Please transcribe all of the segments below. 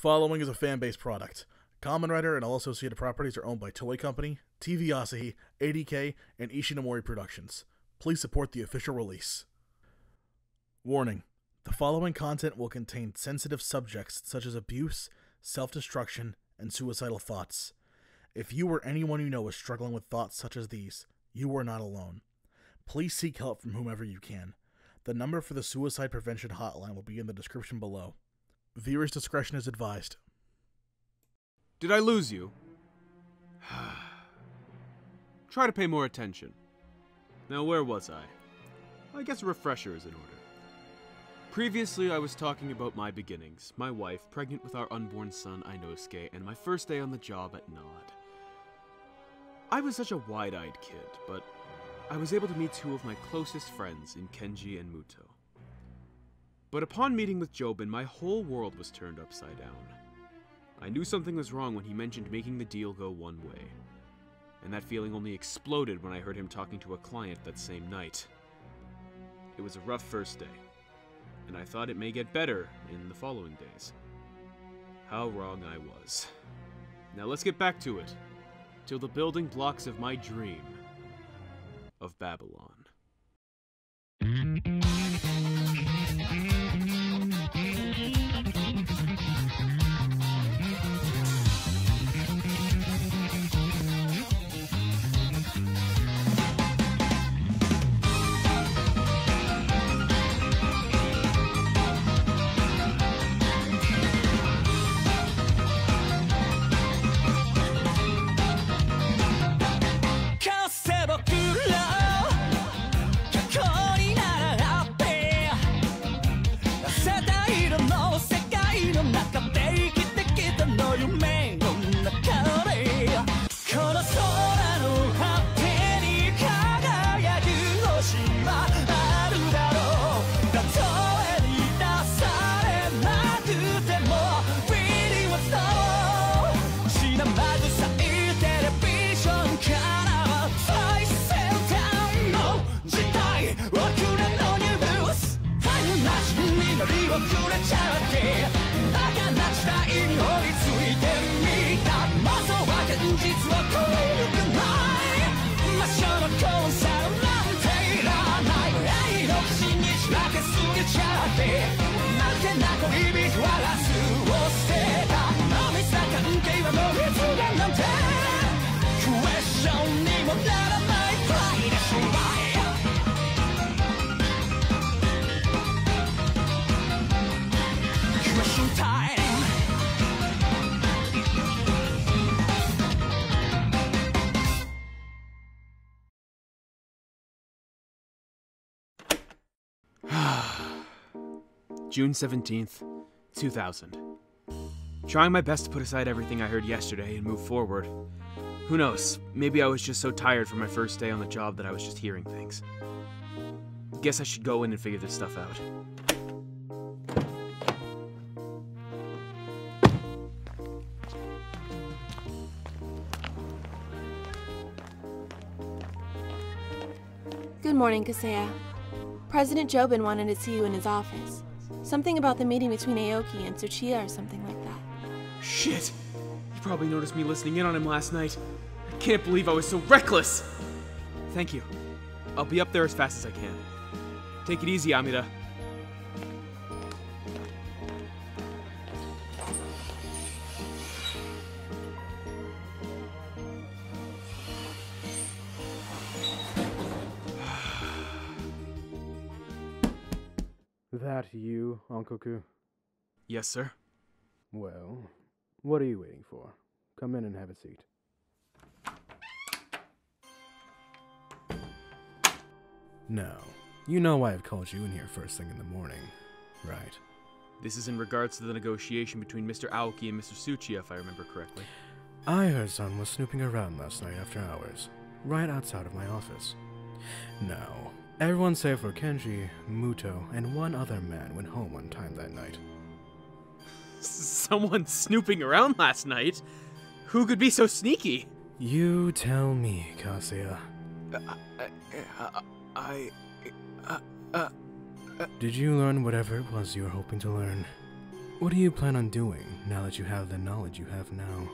following is a fan based product. Kamen Rider and all associated properties are owned by Toei Company, TV Asahi, ADK, and Ishinomori Productions. Please support the official release. Warning The following content will contain sensitive subjects such as abuse, self destruction, and suicidal thoughts. If you or anyone you know is struggling with thoughts such as these, you are not alone. Please seek help from whomever you can. The number for the suicide prevention hotline will be in the description below. Viewers' discretion is advised. Did I lose you? Try to pay more attention. Now, where was I? I guess a refresher is in order. Previously, I was talking about my beginnings, my wife, pregnant with our unborn son, Inosuke, and my first day on the job at Nod. I was such a wide eyed kid, but I was able to meet two of my closest friends in Kenji and Muto. But upon meeting with Joben, my whole world was turned upside down. I knew something was wrong when he mentioned making the deal go one way. And that feeling only exploded when I heard him talking to a client that same night. It was a rough first day, and I thought it may get better in the following days. How wrong I was. Now let's get back to it. Till the building blocks of my dream of Babylon. June 17th, 2000. Trying my best to put aside everything I heard yesterday and move forward. Who knows, maybe I was just so tired from my first day on the job that I was just hearing things. Guess I should go in and figure this stuff out. Good morning, Kaseya. President Joben wanted to see you in his office. Something about the meeting between Aoki and Tsuchiya or something like that. Shit! You probably noticed me listening in on him last night. I can't believe I was so reckless! Thank you. I'll be up there as fast as I can. Take it easy, Amida. That you, Ankoku? Yes, sir. Well, what are you waiting for? Come in and have a seat. Now, you know why I've called you in here first thing in the morning, right? This is in regards to the negotiation between Mr. Aoki and Mr. Tsuchiya, if I remember correctly. I heard someone was snooping around last night after hours, right outside of my office. Now, everyone save for Kenji, Muto, and one other man went home on time that night. Someone snooping around last night? Who could be so sneaky? You tell me, Kaseya. Uh, I. Uh, uh, Did you learn whatever it was you were hoping to learn? What do you plan on doing now that you have the knowledge you have now?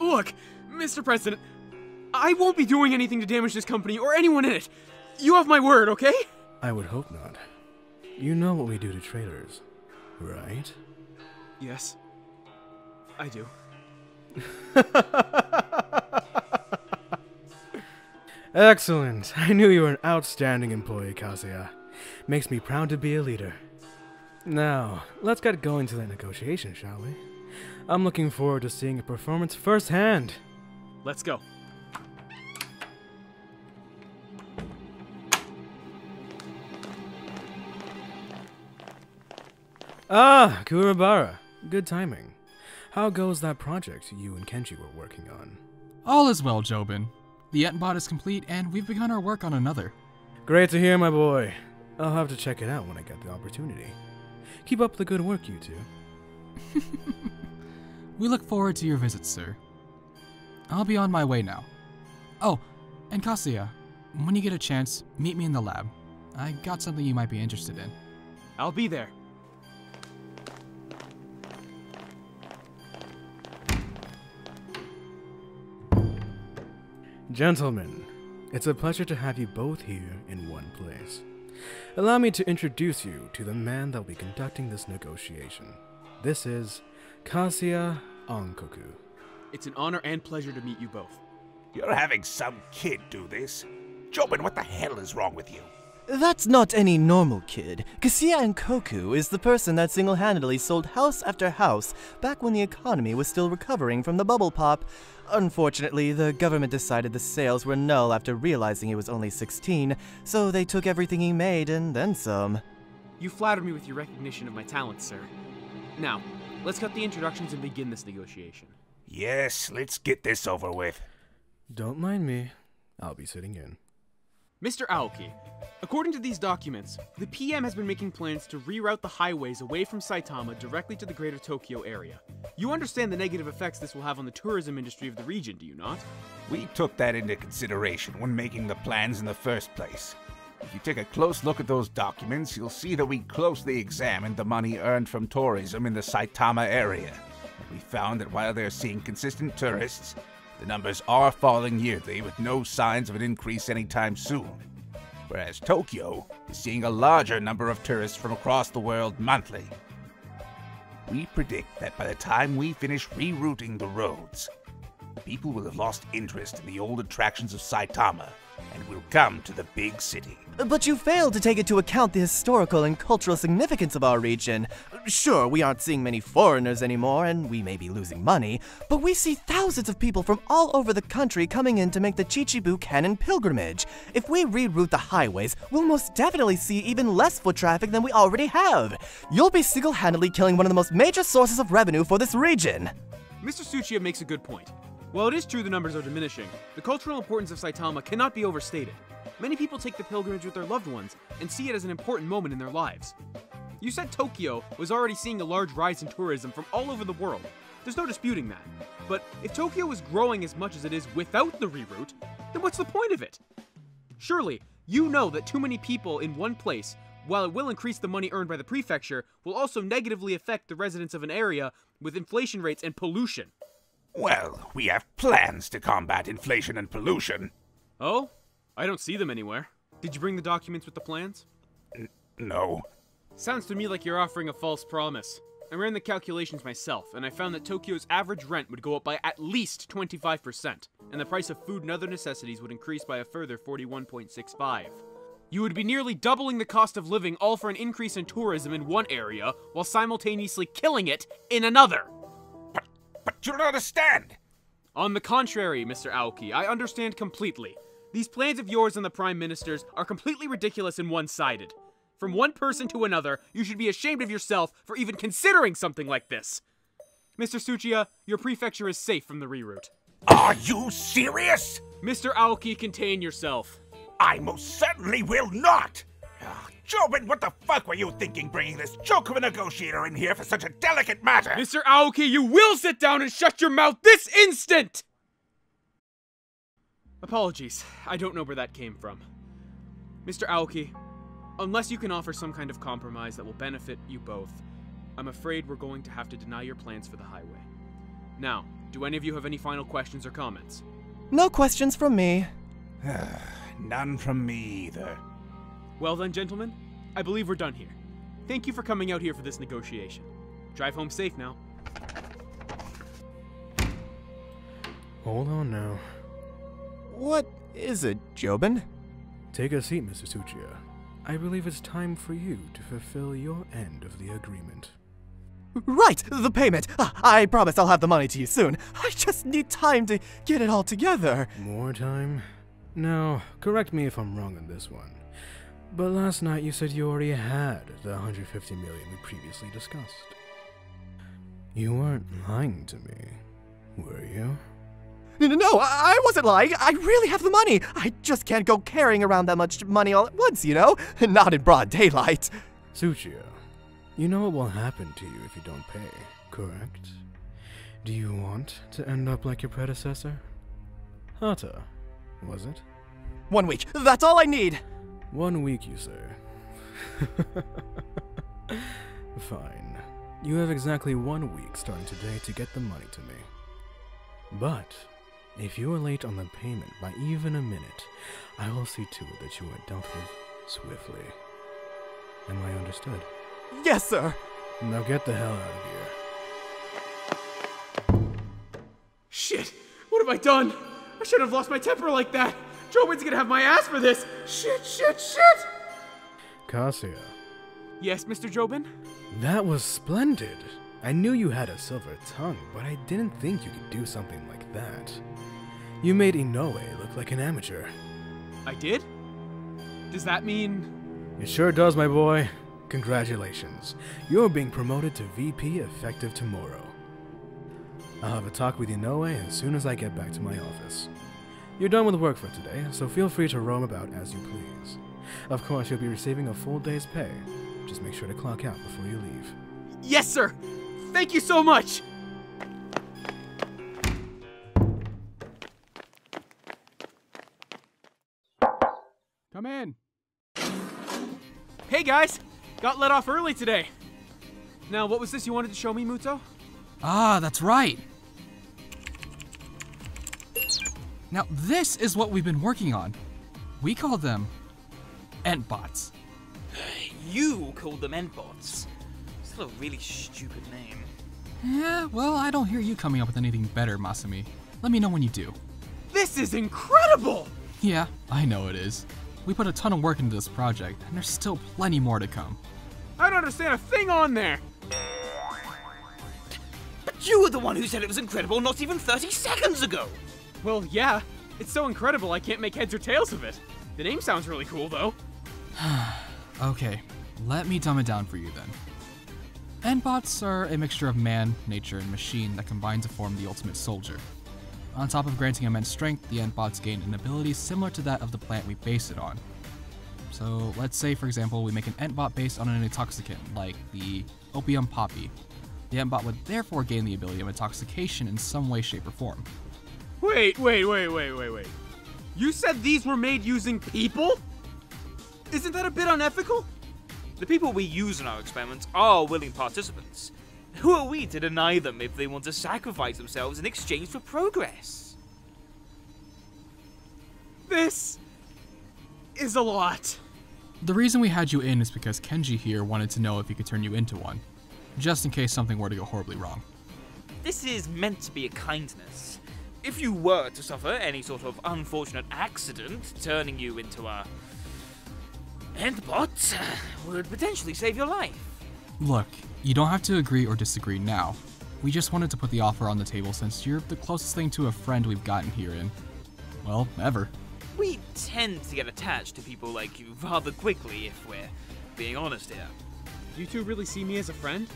Look, Mr. President, I won't be doing anything to damage this company or anyone in it. You have my word, okay? I would hope not. You know what we do to traitors, right? Yes. I do. Excellent. I knew you were an outstanding employee, Kaseya. Makes me proud to be a leader. Now, let's get going to that negotiation, shall we? I'm looking forward to seeing a performance firsthand. Let's go. Ah, Kurobara. Good timing. How goes that project you and Kenji were working on? All is well, Joben. The Entbot is complete, and we've begun our work on another. Great to hear, my boy. I'll have to check it out when I get the opportunity. Keep up the good work, you two. We look forward to your visit, sir. I'll be on my way now. Oh, and Kaseya, when you get a chance, meet me in the lab. I got something you might be interested in. I'll be there. Gentlemen, it's a pleasure to have you both here in one place. Allow me to introduce you to the man that will be conducting this negotiation. This is Kaseya Ankoku. It's an honor and pleasure to meet you both. You're having some kid do this. Joben, what the hell is wrong with you? That's not any normal kid. Kaseya Ankoku is the person that single handedly sold house after house back when the economy was still recovering from the bubble pop. Unfortunately, the government decided the sales were null after realizing he was only 16, so they took everything he made and then some. You flattered me with your recognition of my talents, sir. Now, let's cut the introductions and begin this negotiation. Yes, let's get this over with. Don't mind me. I'll be sitting in. Mr. Aoki, according to these documents, the PM has been making plans to reroute the highways away from Saitama directly to the greater Tokyo area. You understand the negative effects this will have on the tourism industry of the region, do you not? We took that into consideration when making the plans in the first place. If you take a close look at those documents, you'll see that we closely examined the money earned from tourism in the Saitama area. We found that while they're seeing consistent tourists, the numbers are falling yearly with no signs of an increase anytime soon. Whereas Tokyo is seeing a larger number of tourists from across the world monthly. We predict that by the time we finish rerouting the roads, people will have lost interest in the old attractions of Saitama and will come to the big city. But you failed to take into account the historical and cultural significance of our region. Sure, we aren't seeing many foreigners anymore, and we may be losing money, but we see thousands of people from all over the country coming in to make the Chichibu Kannon pilgrimage. If we reroute the highways, we'll most definitely see even less foot traffic than we already have. You'll be single handedly killing one of the most major sources of revenue for this region. Mr. Tsuchiya makes a good point. While it is true the numbers are diminishing, the cultural importance of Saitama cannot be overstated. Many people take the pilgrimage with their loved ones and see it as an important moment in their lives. You said Tokyo was already seeing a large rise in tourism from all over the world. There's no disputing that. But if Tokyo is growing as much as it is without the reroute, then what's the point of it? Surely, you know that too many people in one place, while it will increase the money earned by the prefecture, will also negatively affect the residents of an area with inflation rates and pollution. Well, we have plans to combat inflation and pollution. Oh? I don't see them anywhere. Did you bring the documents with the plans? No. Sounds to me like you're offering a false promise. I ran the calculations myself, and I found that Tokyo's average rent would go up by at least 25%, and the price of food and other necessities would increase by a further 41.65. You would be nearly doubling the cost of living all for an increase in tourism in one area, while simultaneously killing it in another. But, but you don't understand. On the contrary, Mr. Aoki, I understand completely. These plans of yours and the Prime Minister's are completely ridiculous and one sided. From one person to another, you should be ashamed of yourself for even considering something like this. Mr. Tsuchiya, your prefecture is safe from the reroute. Are you serious? Mr. Aoki, contain yourself. I most certainly will not! Ah, Joben, what the fuck were you thinking bringing this joke of a negotiator in here for such a delicate matter? Mr. Aoki, you will sit down and shut your mouth this instant! Apologies, I don't know where that came from. Mr. Aoki, unless you can offer some kind of compromise that will benefit you both, I'm afraid we're going to have to deny your plans for the highway. Now, do any of you have any final questions or comments? No questions from me. None from me either. Well then, gentlemen, I believe we're done here. Thank you for coming out here for this negotiation. Drive home safe now. Hold on now. What is it, Joben? Take a seat, Mr. Tsuchiya. I believe it's time for you to fulfill your end of the agreement. Right, the payment. Ah, I promise I'll have the money to you soon. I just need time to get it all together. More time? Now, correct me if I'm wrong on this one. But last night you said you already had the 150 million we previously discussed. You weren't lying to me, were you? No, I I wasn't lying. I really have the money. I just can't go carrying around that much money all at once, you know? Not in broad daylight. Tsuchiya, you know what will happen to you if you don't pay, correct? Do you want to end up like your predecessor? Hata, was it? One week. That's all I need. One week, you say. Fine. You have exactly one week starting today to get the money to me. But, if you are late on the payment by even a minute, I will see to it that you are dealt with swiftly. Am I understood? Yes, sir. Now get the hell out of here. Shit! What have I done? I should have lost my temper like that. Joben's gonna have my ass for this. Shit, shit, shit! Kaseya, Yes, Mr. Joben? that was splendid. I knew you had a silver tongue, but I didn't think you could do something like that. You made Inoue look like an amateur. I did? Does that mean. It sure does, my boy. Congratulations. You're being promoted to VP effective tomorrow. I'll have a talk with Inoue as soon as I get back to my office. You're done with work for today, so feel free to roam about as you please. Of course, you'll be receiving a full day's pay. Just make sure to clock out before you leave. Yes, sir! Thank you so much! Hey guys! Got let off early today. Now, what was this you wanted to show me, Muto? Ah, that's right. Now, this is what we've been working on. We call them Entbots. You called them Endbots. Still a really stupid name. Yeah, well, I don't hear you coming up with anything better, Masami. Let me know when you do. This is incredible! Yeah, I know it is. We put a ton of work into this project, and there's still plenty more to come. I don't understand a thing on there! But you were the one who said it was incredible not even 30 seconds ago! Well, yeah. It's so incredible I can't make heads or tails of it. The name sounds really cool, though. Okay, let me dumb it down for you then. Endbots are a mixture of man, nature, and machine that combine to form the ultimate soldier. On top of granting immense strength, the Endbots gain an ability similar to that of the plant we base it on. So, let's say, for example, we make an Entbot based on an intoxicant, like the opium poppy. The Entbot would therefore gain the ability of intoxication in some way, shape, or form. Wait, wait, wait, wait, wait, wait. You said these were made using people? Isn't that a bit unethical? The people we use in our experiments are willing participants. Who are we to deny them if they want to sacrifice themselves in exchange for progress? This is a lot. The reason we had you in is because Kenji here wanted to know if he could turn you into one, just in case something were to go horribly wrong. This is meant to be a kindness. If you were to suffer any sort of unfortunate accident, turning you into a Endbot would potentially save your life. Look, you don't have to agree or disagree now. We just wanted to put the offer on the table since you're the closest thing to a friend we've gotten here in. Well, ever. We tend to get attached to people like you rather quickly, if we're being honest here. Do you two really see me as a friend?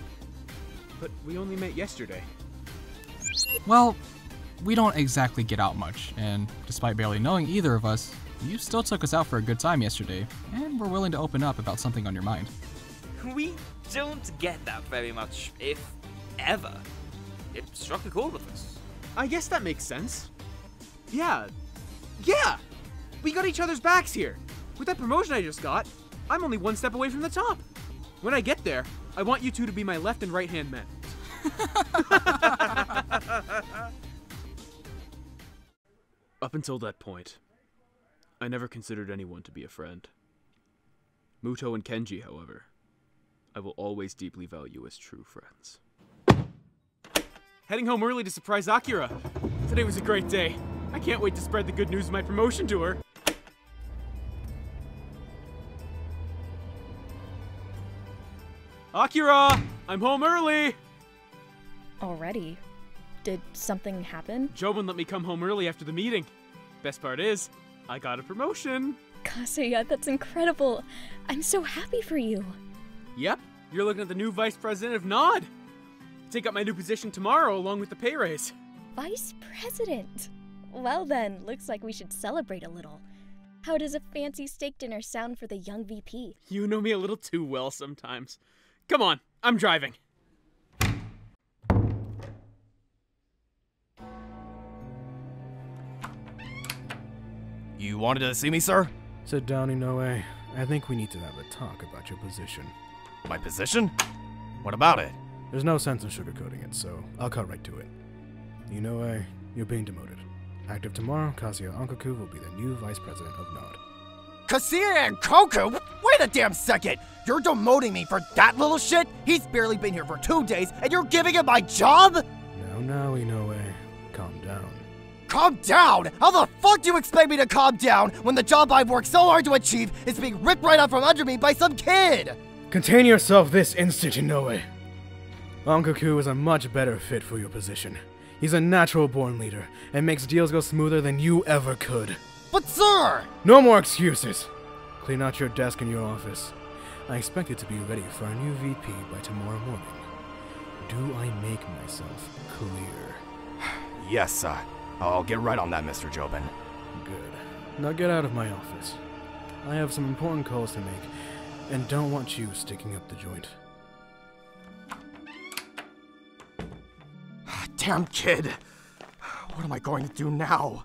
But we only met yesterday. Well, we don't exactly get out much, and despite barely knowing either of us, you still took us out for a good time yesterday, and we're willing to open up about something on your mind. We don't get that very much, if ever. It struck a chord with us. I guess that makes sense. Yeah. Yeah! We got each other's backs here. With that promotion I just got, I'm only one step away from the top. When I get there, I want you two to be my left and right hand men. Up until that point, I never considered anyone to be a friend. Muto and Kenji, however, I will always deeply value as true friends. Heading home early to surprise Akira. Today was a great day. I can't wait to spread the good news of my promotion to her. Akira! I'm home early! Already? Did something happen? Joben let me come home early after the meeting. Best part is, I got a promotion. Kaseya, that's incredible. I'm so happy for you. Yep, you're looking at the new vice president of NOD. Take up my new position tomorrow along with the pay raise. Vice president? Well then, looks like we should celebrate a little. How does a fancy steak dinner sound for the young VP? You know me a little too well sometimes. Come on, I'm driving. You wanted to see me, sir? Sit down, Inoue. I think we need to have a talk about your position. My position? What about it? There's no sense in sugarcoating it, so I'll cut right to it. Inoue, you're being demoted. Active tomorrow, Kaseya Ankoku will be the new vice president of NOD. Kaseya Ankoku? Wait a damn second! You're demoting me for that little shit? He's barely been here for two days, and you're giving him my job? Now, now, Inoue, eh, calm down. Calm down? How the fuck do you expect me to calm down when the job I've worked so hard to achieve is being ripped right out from under me by some kid? Contain yourself this instant, Inoue. Ankoku is a much better fit for your position. He's a natural born leader and makes deals go smoother than you ever could. But sir! No more excuses! Clean out your desk in your office. I expect it to be ready for our new VP by tomorrow morning. Do I make myself clear? Yes, sir. I'll get right on that, Mr. Joben. Good. Now get out of my office. I have some important calls to make, and don't want you sticking up the joint. Damn kid. What am I going to do now?